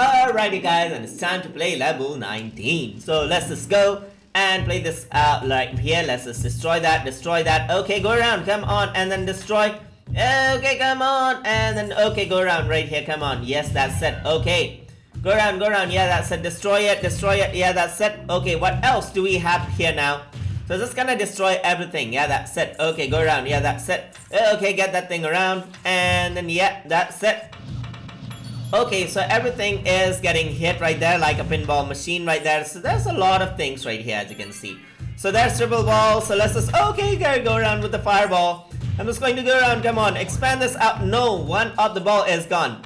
Alrighty guys, and it's time to play level 19. So let's just go and play this out like here. Let's just destroy that, destroy that. Okay, go around, come on, and then destroy. Okay, come on, and then okay, go around right here, come on. Yes, that's it. Okay, go around, go around. Yeah, that's it. Destroy it, destroy it. Yeah, that's it. Okay, what else do we have here now? So just gonna destroy everything. Yeah, that's it. Okay, go around. Yeah, that's it. Okay, get that thing around, and then yeah, that's it. Okay, so everything is getting hit right there like a pinball machine right there. So there's a lot of things right here as you can see. So there's triple ball. So let's just, okay, gotta go around with the fireball. I'm just going to go around, come on, expand this out. No, one of the ball is gone.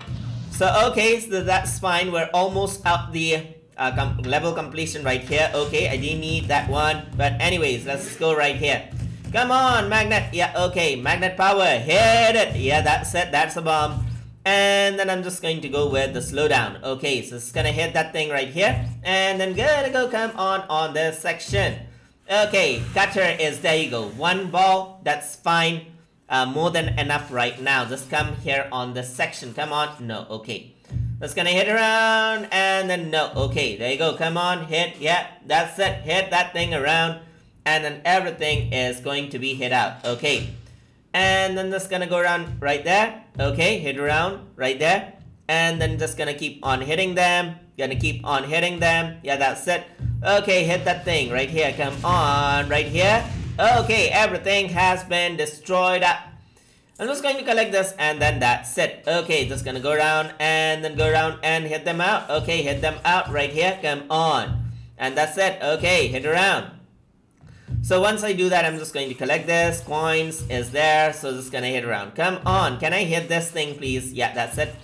So okay, so that's fine. We're almost out the uh, com level completion right here. Okay, I didn't need that one. But anyways, let's go right here. Come on, magnet. Yeah, okay, magnet power. Hit it. Yeah, that's it. That's a bomb. And then I'm just going to go with the slowdown. Okay, so it's gonna hit that thing right here. And then gonna go come on on this section. Okay, cutter is, there you go. One ball, that's fine. Uh, more than enough right now. Just come here on this section. Come on. No, okay. That's gonna hit around and then no. Okay, there you go. Come on, hit. Yeah, that's it. Hit that thing around. And then everything is going to be hit out. Okay and then just gonna go around right there okay hit around right there and then just gonna keep on hitting them gonna keep on hitting them yeah that's it okay hit that thing right here come on right here okay everything has been destroyed I'm just going to collect this and then that's it. Okay, just gonna go around and then go around and hit them out. Okay, hit them out right here. Come on. And that's it. Okay, hit around. So once I do that, I'm just going to collect this. Coins is there, so just gonna hit around. Come on, can I hit this thing, please? Yeah, that's it.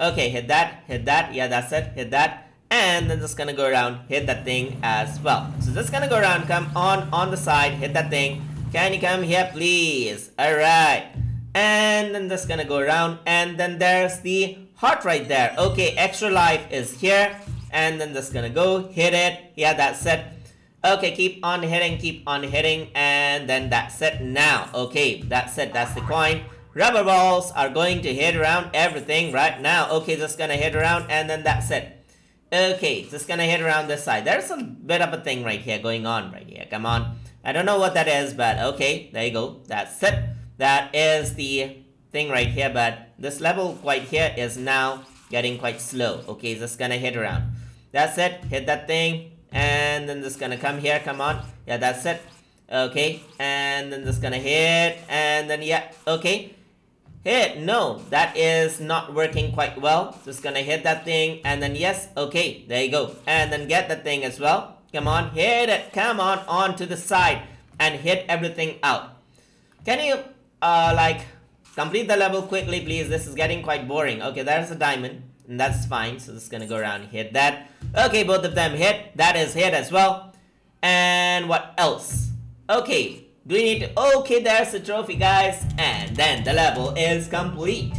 Okay, hit that, hit that. Yeah, that's it. Hit that. And then just gonna go around, hit that thing as well. So just gonna go around, come on, on the side, hit that thing. Can you come here, please? Alright. And then just gonna go around, and then there's the heart right there. Okay, extra life is here. And then just gonna go, hit it. Yeah, that's it. Okay, keep on hitting, keep on hitting, and then that's it now. Okay, that's it, that's the coin. Rubber balls are going to hit around everything right now. Okay, just gonna hit around, and then that's it. Okay, just gonna hit around this side. There's a bit of a thing right here going on right here. Come on. I don't know what that is, but okay, there you go. That's it. That is the thing right here, but this level quite here is now getting quite slow. Okay, just gonna hit around. That's it. Hit that thing and then just gonna come here come on. Yeah that's it. Okay and then just gonna hit and then yeah okay. Hit no that is not working quite well. Just gonna hit that thing and then yes okay there you go. And then get that thing as well. Come on hit it come on on to the side and hit everything out. Can you uh like complete the level quickly please? This is getting quite boring. Okay there's a diamond and that's fine so just gonna go around and hit that. Okay both of them hit. That is hit as well. And what else? Okay do we need to okay there's the trophy guys. And then the level is complete